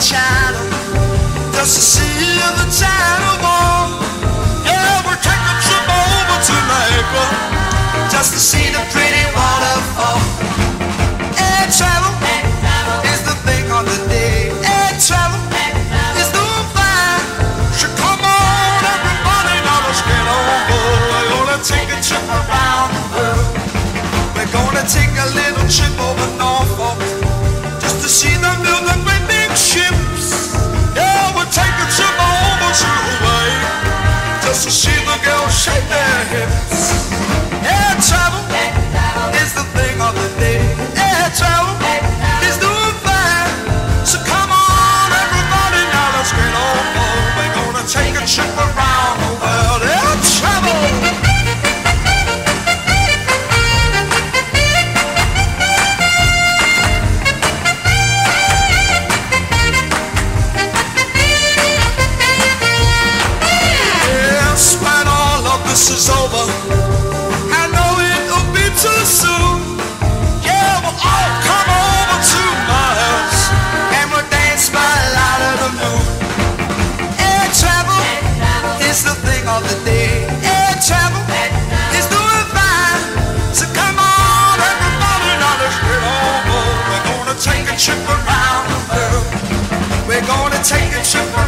China. Does she see? this is over. I know it'll be too soon. Yeah, we'll all come over to my house and we'll dance by light of the moon. Air travel, is the thing of the day. Air travel. Is doing fine. So come on, everybody, now let's get. We're gonna take a trip around the world. We're gonna take a trip around.